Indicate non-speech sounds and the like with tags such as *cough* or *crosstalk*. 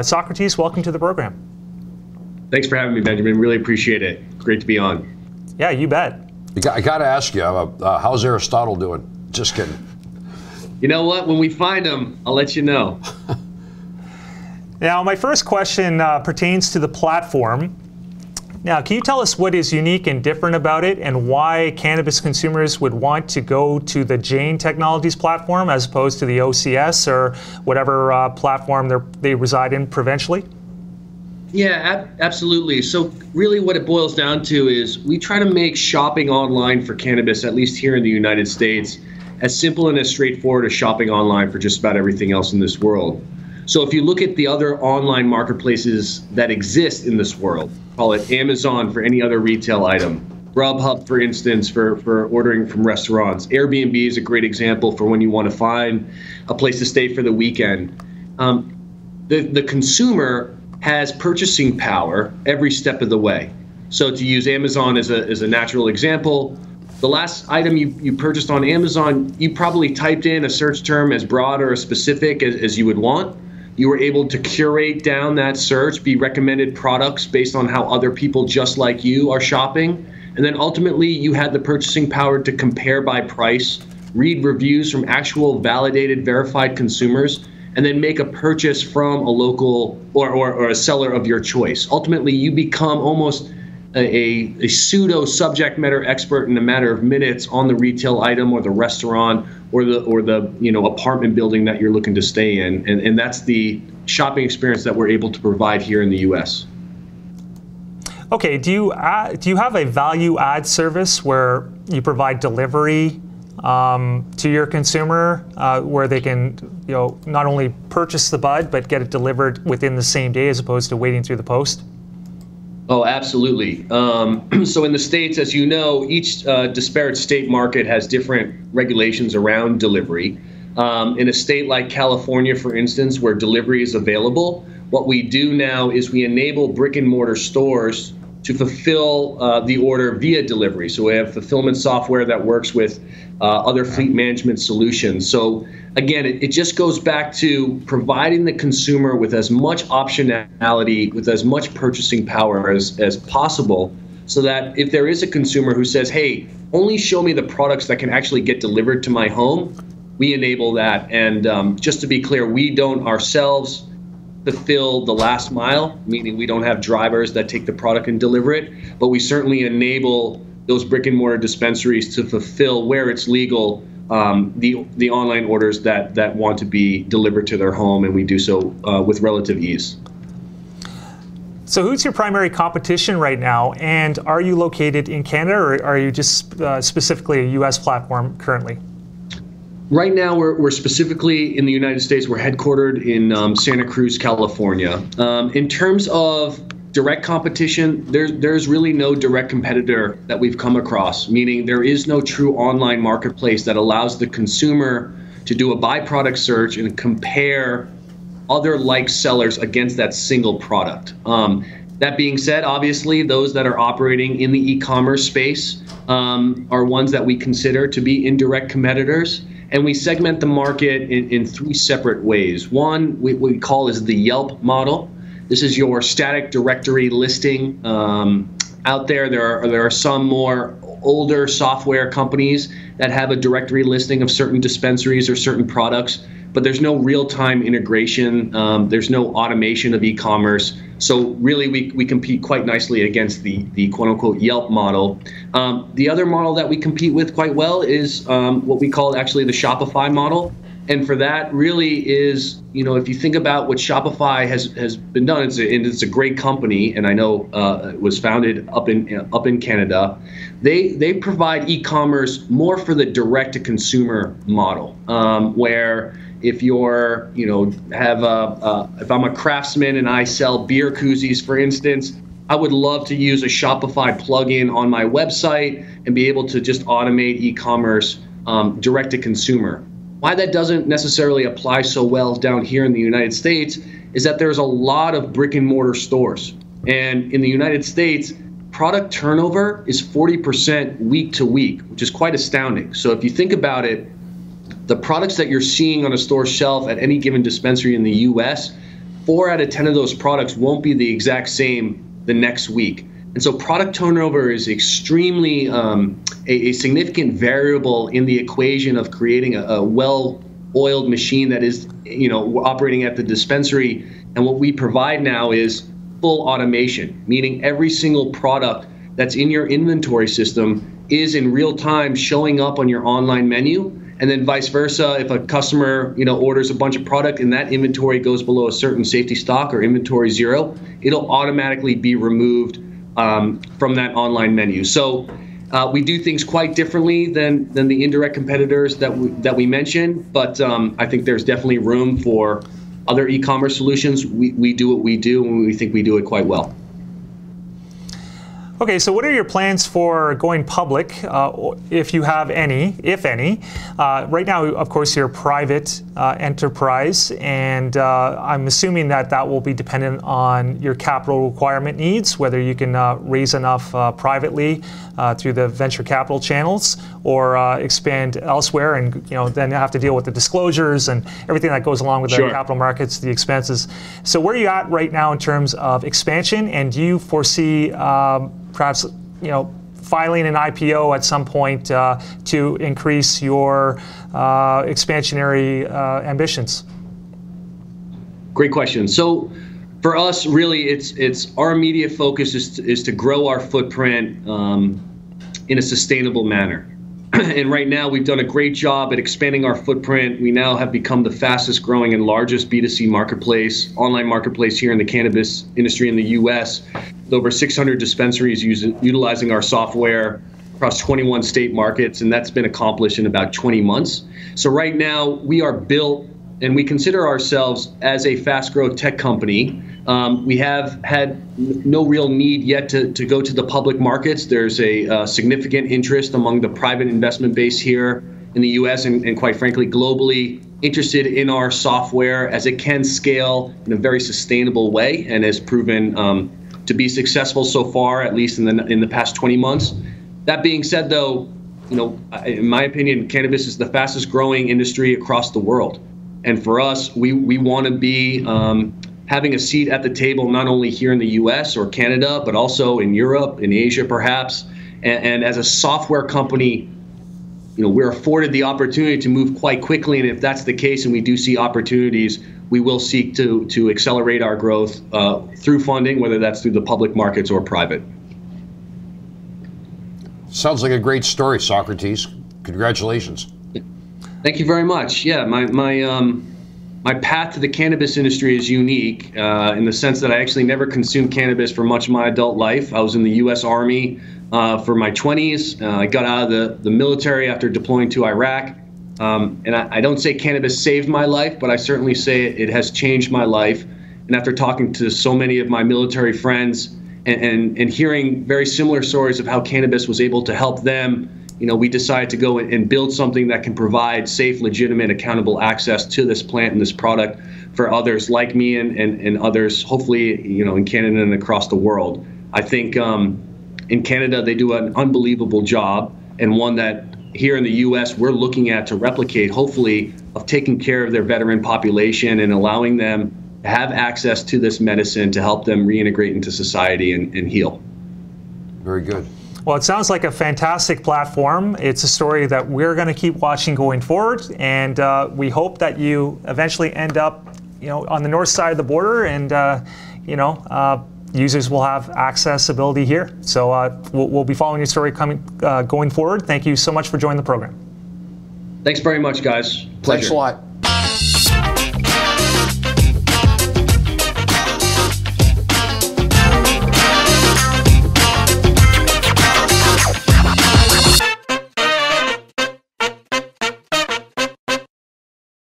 Socrates, welcome to the program. Thanks for having me, Benjamin. Really appreciate it. Great to be on. Yeah, you bet. I got to ask you, uh, uh, how's Aristotle doing? Just kidding. You know what? When we find him, I'll let you know. *laughs* now, my first question uh, pertains to the platform. Now, can you tell us what is unique and different about it and why cannabis consumers would want to go to the Jane Technologies platform as opposed to the OCS or whatever uh, platform they reside in provincially? Yeah, ab- absolutely. So, really, what it boils down to is we try to make shopping online for cannabis, at least here in the United States, as simple and as straightforward as shopping online for just about everything else in this world. So if you look at the other online marketplaces that exist in this world, call it Amazon for any other retail item, Grubhub, for instance, for, for ordering from restaurants. Airbnb is a great example for when you want to find a place to stay for the weekend. Um, the, the consumer has purchasing power every step of the way. So to use Amazon as a, as a natural example, the last item you, you purchased on Amazon, you probably typed in a search term as broad or as specific as, as you would want you were able to curate down that search, be recommended products based on how other people just like you are shopping. And then ultimately, you had the purchasing power to compare by price, read reviews from actual validated, verified consumers, and then make a purchase from a local or, or, or a seller of your choice. Ultimately, you become almost a, a, pseudo subject matter expert in a matter of minutes on the retail item or the restaurant or the or the you know apartment building that you're looking to stay in and, and that's the shopping experience that we're able to provide here in the US. Okay, do you add, do you have a value add service where you provide delivery um, to your consumer uh, where they can you know not only purchase the bud but get it delivered within the same day as opposed to waiting through the post? Oh, absolutely. Um, *clears throat* so, in the states, as you know, each uh, disparate state market has different regulations around delivery. Um, in a state like California, for instance, where delivery is available, what we do now is we enable brick and mortar stores to fulfill uh, the order via delivery. So we have fulfillment software that works with uh, other fleet management solutions. So again, it, it, just goes back to providing the consumer with as much optionality, with as much purchasing power as, as possible, so that if there is a consumer who says, hey, only show me the products that can actually get delivered to my home, we enable that. And um, just to be clear, we don't ourselves fulfill the last mile, meaning we don't have drivers that take the product and deliver it, but we certainly enable those brick and mortar dispensaries to fulfill where it's legal um, the the online orders that that want to be delivered to their home, and we do so uh, with relative ease. So, who's your primary competition right now? And are you located in Canada, or are you just uh, specifically a U.S. platform currently? Right now, we're, we're specifically in the United States. We're headquartered in um, Santa Cruz, California. Um, in terms of direct competition, there's there's really no direct competitor that we've come across. Meaning, there is no true online marketplace that allows the consumer to do a byproduct search and compare other like sellers against that single product. Um, that being said, obviously, those that are operating in the e-commerce space um, are ones that we consider to be indirect competitors and we segment the market in, in three separate ways. One, we, we call is the Yelp model. This is your static directory listing. Um, out there, there are there are some more older software companies that have a directory listing of certain dispensaries or certain products but there's no real-time integration. Um, there's no automation of e-commerce. So really, we, we compete quite nicely against the the quote-unquote Yelp model. Um, the other model that we compete with quite well is um, what we call actually the Shopify model. And for that, really is you know if you think about what Shopify has has been done, it's a, it's a great company, and I know uh, it was founded up in up in Canada. They they provide e-commerce more for the direct-to-consumer model, um, where if you're, you know, have a, if I'm a craftsman and I sell beer koozies, for instance, I would love to use a Shopify plugin on my website and be able to just automate e-commerce um, direct to consumer. Why that doesn't necessarily apply so well down here in the United States is that there's a lot of brick and mortar stores. And in the United States, product turnover is 40% week to week, which is quite astounding. So if you think about it, the products that you're seeing on a store shelf at any given dispensary in the US, four out of 10 of those products won't be the exact same the next week. And so product turnover is extremely um, a, a, significant variable in the equation of creating a, a well-oiled machine that is, you know, operating at the dispensary. And what we provide now is full automation, meaning every single product that's in your inventory system is in real time showing up on your online menu. And then vice versa if a customer you know orders a bunch of product and that inventory goes below a certain safety stock or inventory zero it'll automatically be removed um, from that online menu. So uh, we do things quite differently than than the indirect competitors that we, that we mentioned but um, I think there's definitely room for other e-commerce solutions we, we do what we do and we think we do it quite well Okay, so what are your plans for going public, uh, if you have any, if any? Uh, right now, of course, you're private uh, enterprise, and uh, I'm assuming that that will be dependent on your capital requirement needs, whether you can uh, raise enough uh, privately through the venture capital channels or expand elsewhere, and you know then have to deal with the disclosures and everything that goes along with sure. the capital markets, the expenses. So where are you at right now in terms of expansion, and do you foresee um, perhaps you know filing an IPO at some point uh, to increase your uh, expansionary uh, ambitions? Great question. So for us, really, it's it's our immediate focus is to, is to grow our footprint um, in a sustainable manner. *clears throat* and right now, we've done a great job at expanding our footprint. We now have become the fastest growing and largest B2C marketplace, online marketplace here in the cannabis industry in the U.S with over 600 dispensaries using, utilizing our software across 21 state markets, and that's been accomplished in about 20 months. So right now we are built, and we consider ourselves as a fast growth tech company. Um, we have had no real need yet to, to go to the public markets. There's a uh, significant interest among the private investment base here in the US and, and, quite frankly globally interested in our software as it can scale in a very sustainable way and has proven um, to be successful so far, at least in the in the past 20 months. That being said, though, you know, in my opinion, cannabis is the fastest growing industry across the world, and for us, we we want to be um, having a seat at the table not only here in the U.S. or Canada, but also in Europe, in Asia, perhaps. And, and as a software company, you know, we're afforded the opportunity to move quite quickly, and if that's the case, and we do see opportunities, we will seek to to accelerate our growth uh, through funding, whether that's through the public markets or private. Sounds like a great story, Socrates. Congratulations. Thank you very much. Yeah, my my um, my path to the cannabis industry is unique uh, in the sense that I actually never consumed cannabis for much of my adult life. I was in the U.S. Army uh, for my 20s. Uh, I got out of the, the military after deploying to Iraq. Um, and I, I, don't say cannabis saved my life, but I certainly say it, it, has changed my life. And after talking to so many of my military friends and, and, and, hearing very similar stories of how cannabis was able to help them, you know, we decided to go and build something that can provide safe, legitimate, accountable access to this plant and this product for others like me and, and, and others, hopefully, you know, in Canada and across the world. I think um, in Canada, they do an unbelievable job and one that here in the U.S. we're looking at to replicate, hopefully, of taking care of their veteran population and allowing them to have access to this medicine to help them reintegrate into society and, and heal. Very good. Well, it sounds like a fantastic platform. It's a story that we're going to keep watching going forward, and uh, we hope that you eventually end up, you know, on the north side of the border, and uh, you know, uh, users will have accessibility here. So uh, we'll, we'll, be following your story coming uh, going forward. Thank you so much for joining the program. Thanks very much, guys. Pleasure. Thanks a lot.